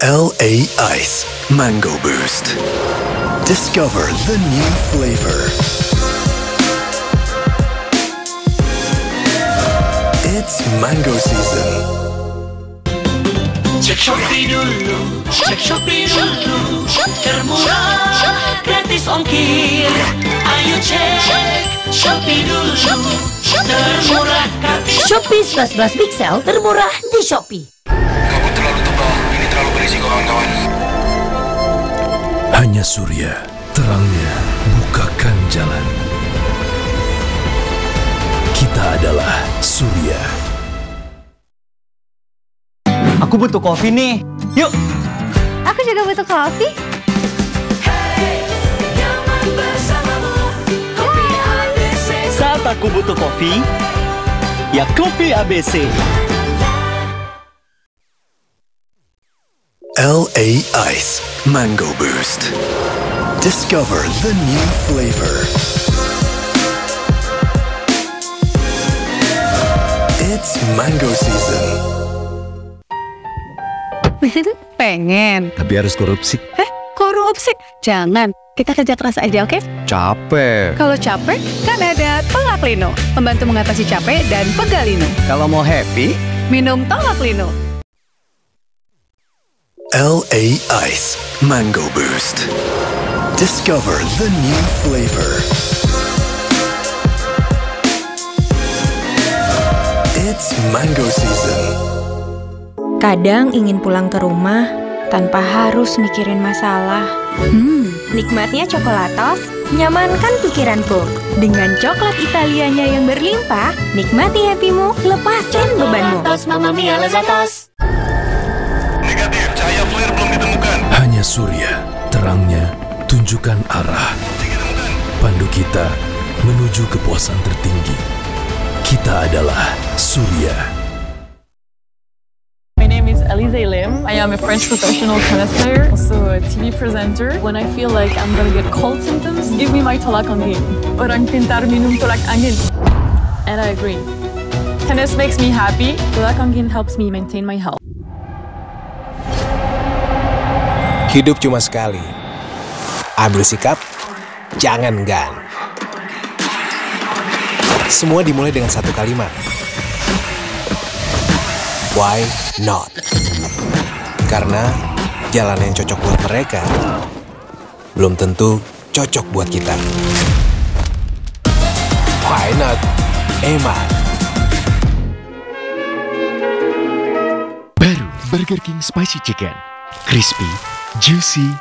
LA Ice Mango Boost. Discover the new flavor. It's mango season. Cek Shopee dulu, cek Shopee dulu Termurah, gratis ongkir Ayo cek Shopee dulu Termurah, gratis Shopee 11 Big Sale termurah di Shopee. Kawan-kawan. Hanya Surya, terangnya bukakan jalan. Kita adalah Surya. Aku butuh kopi nih. Yuk. Aku juga butuh kopi. Saat aku butuh kopi, ya kopi ABC. LA Ice Mango Boost. Discover the new flavor. It's mango season. Pengen. Tapi harus korupsi. Eh, korupsi? Jangan. Kita kerja keras aja, oke? Capek. Kalau capek, kan ada Tolak Lino. Membantu mengatasi capek dan pegalino. Kalau mau happy, Minum Tolak Lino. LA Ice Mango Boost. Discover the new flavor. It's mango season. Kadang ingin pulang ke rumah tanpa harus mikirin masalah. Hmm, nikmatnya coklatos, nyamankan pikiranku. Dengan coklat Italianya yang berlimpah, nikmati happymu, lepaskan bebanmu. Mamma mia lezatos Surya, terangnya tunjukkan arah. Pandu kita menuju kepuasan tertinggi. Kita adalah Surya. My name is Alize Lim. I am a French professional tennis player, also a TV presenter. When I feel like I'm gonna get cold symptoms, give me my tolak angin. Orang pintar minum tolak angin. And I agree. Tennis makes me happy. Tolak angin helps me maintain my health. Hidup cuma sekali. Ambil sikap, jangan enggan. Semua dimulai dengan satu kalimat. Why not? Karena jalan yang cocok buat mereka belum tentu cocok buat kita. Why not? Emma. Baru Burger King Spicy Chicken. Crispy, juicy,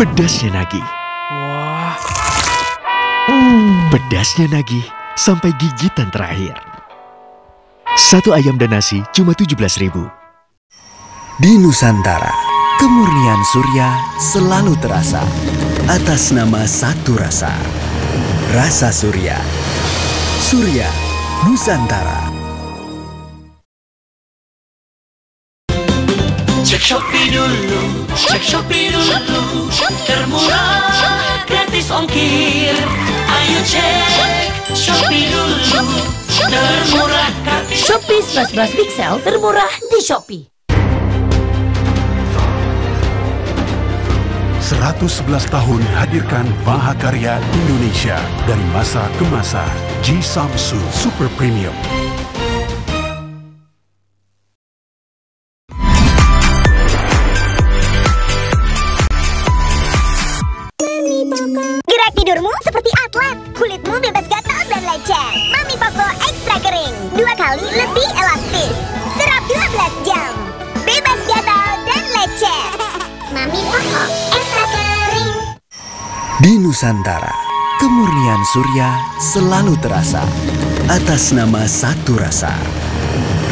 pedasnya nagih. Wah. Pedasnya nagih sampai gigitan terakhir. Satu ayam dan nasi cuma 17 ribu. Di Nusantara, kemurnian Surya selalu terasa atas nama satu rasa. Rasa Surya. Surya Nusantara. Cek Shopee dulu, cek Shopee dulu Termurah, gratis ongkir Ayo cek Shopee dulu Termurah, gratis Shopee 11 Big Sale termurah di Shopee. 111 tahun hadirkan Mahakarya Indonesia dari masa ke masa. G Samsu Super Premium. Di Nusantara, kemurnian Surya selalu terasa atas nama satu rasa.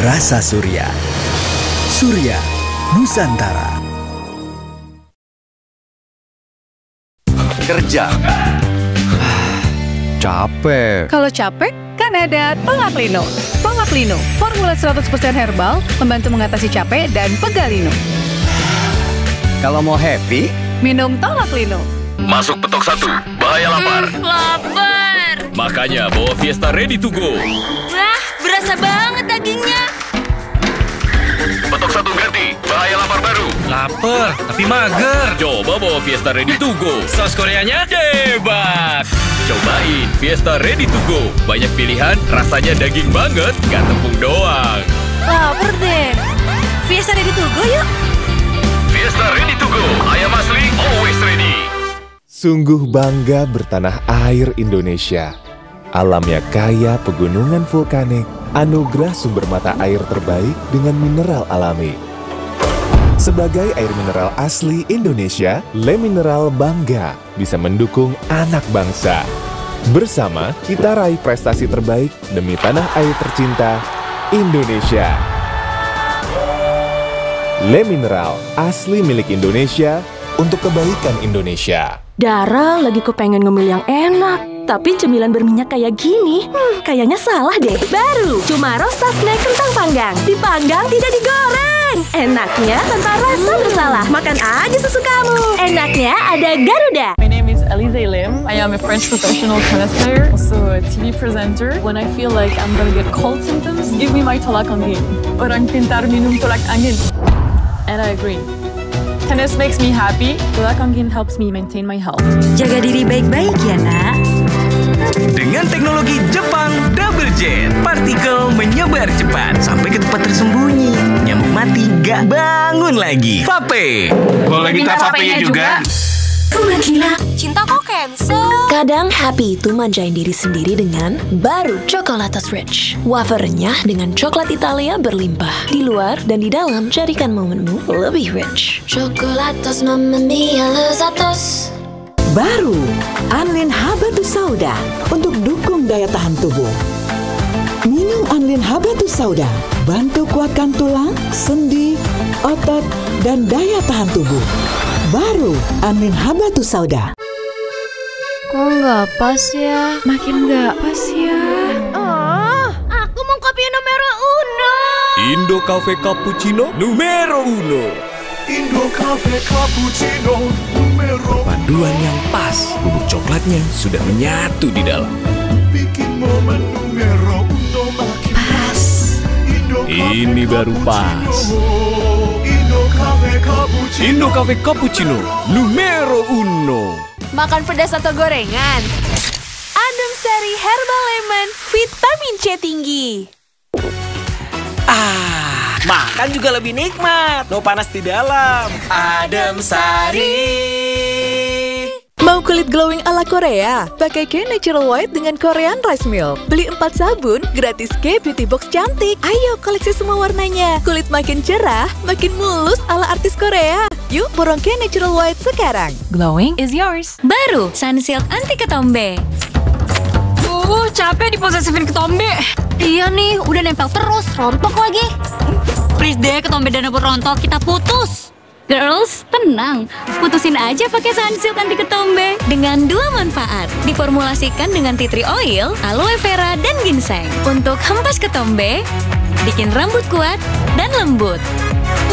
Rasa Surya. Surya Nusantara. kerja. Capek. Kalau capek, kan ada Tolak Lino. Tolak Lino, formula 100% herbal, membantu mengatasi capek dan pegalino. Kalau mau happy, Minum Tolak Lino. Masuk petok satu, bahaya lapar. Lapar. Makanya bawa Fiesta ready to go. Wah, berasa banget dagingnya. Petok satu ganti, bahaya lapar baru. Laper, tapi mager. Coba bawa Fiesta Ready to Go. Saus Koreanya hebat. Cobain Fiesta Ready to Go. Banyak pilihan, rasanya daging banget, gak tepung doang. Laper deh. Fiesta ready to go yuk. Fiesta Ready to Go. Ayam asli, always ready. Sungguh bangga bertanah air Indonesia. Alamnya kaya pegunungan vulkanik, anugerah sumber mata air terbaik dengan mineral alami. Sebagai air mineral asli Indonesia, Le Mineral bangga bisa mendukung anak bangsa. Bersama kita raih prestasi terbaik demi tanah air tercinta, Indonesia. Le Mineral, asli milik Indonesia untuk kebaikan Indonesia. Dara lagi kepengen ngemil yang enak. Tapi cemilan berminyak kayak gini, hmm, kayaknya salah deh. Baru, cuma roasted snack kentang panggang. Dipanggang, tidak digoreng. Enaknya tanpa rasa bersalah. Makan aja sesukamu. Enaknya ada Garuda. My name is Alize Lim. I am a French professional tennis player, also a TV presenter. When I feel like I'm gonna get cold symptoms, give me my tolak angin. Orang pintar minum tolak angin. And I agree. Tennis makes me happy. Tolak angin helps me maintain my health. Jaga diri baik-baik ya nak. Dengan teknologi Jepang Double Jet, partikel menyebar cepat sampai ke tempat tersembunyi. Nyamuk mati gak bangun lagi. Vape. Boleh minta vape-nya juga? Gila. Cinta kok cancel. Kadang happy itu manjain diri sendiri dengan baru Chocolatos Rich. Wafernya dengan coklat Italia berlimpah. Di luar dan di dalam, jadikan momenmu lebih rich. Chocolatos mamma mia lezatos. Baru Anlin Habatus Sauda untuk dukung daya tahan tubuh. Minum Anlin Habatus Sauda bantu kuatkan tulang, sendi, otot, dan daya tahan tubuh. Baru Anlin Habatus Sauda. Kok nggak pas ya? Makin nggak pas ya. Oh, aku mau kopi numero uno. Indo Cafe Cappuccino numero uno. Indo Cafe Cappuccino numero Panduan yang pas, bubuk coklatnya sudah menyatu di dalam. bikin momen numero uno Pas. Ini baru pas. Indo Cafe Cappuccino numero uno. Makan pedas atau gorengan? Adem Sari Herbal Lemon, vitamin C tinggi. Ah, makan juga lebih nikmat. No panas di dalam. Adem Sari. Mau kulit glowing ala Korea? Pakai K Natural White dengan Korean Rice Milk. Beli 4 sabun, gratis K Beauty Box cantik. Ayo koleksi semua warnanya. Kulit makin cerah, makin mulus ala artis Korea. Yuk, borong K Natural White sekarang. Glowing is yours. Baru Sunsilk anti ketombe. Uh, capek diposesifin ketombe. Iya nih, udah nempel terus, rontok lagi. Please deh ketombe dan rambut rontok, kita putus. Girls, tenang. Putusin aja pakai Sunsilk anti ketombe. Dengan dua manfaat. Diformulasikan dengan tea tree oil, aloe vera, dan ginseng. Untuk hempas ketombe, bikin rambut kuat dan lembut.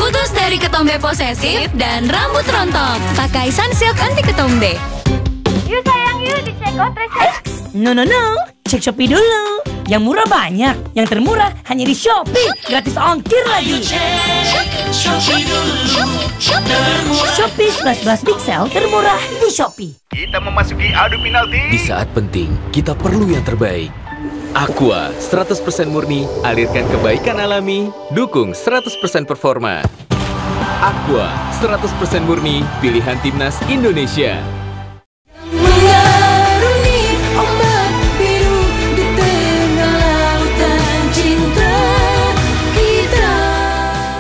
Putus dari ketombe posesif dan rambut rontok. Pakai Sunsilk anti ketombe. Yuk sayang, yuk dicek out No, no, no. Cek Shopee dulu. Yang murah banyak, yang termurah hanya di Shopee. Gratis ongkir lagi. Shopee 11 Big Sale termurah di Shopee. Kita memasuki adu penalti. Di saat penting, kita perlu yang terbaik. Aqua 100% murni, alirkan kebaikan alami, dukung 100% performa. Aqua 100% murni, pilihan timnas Indonesia.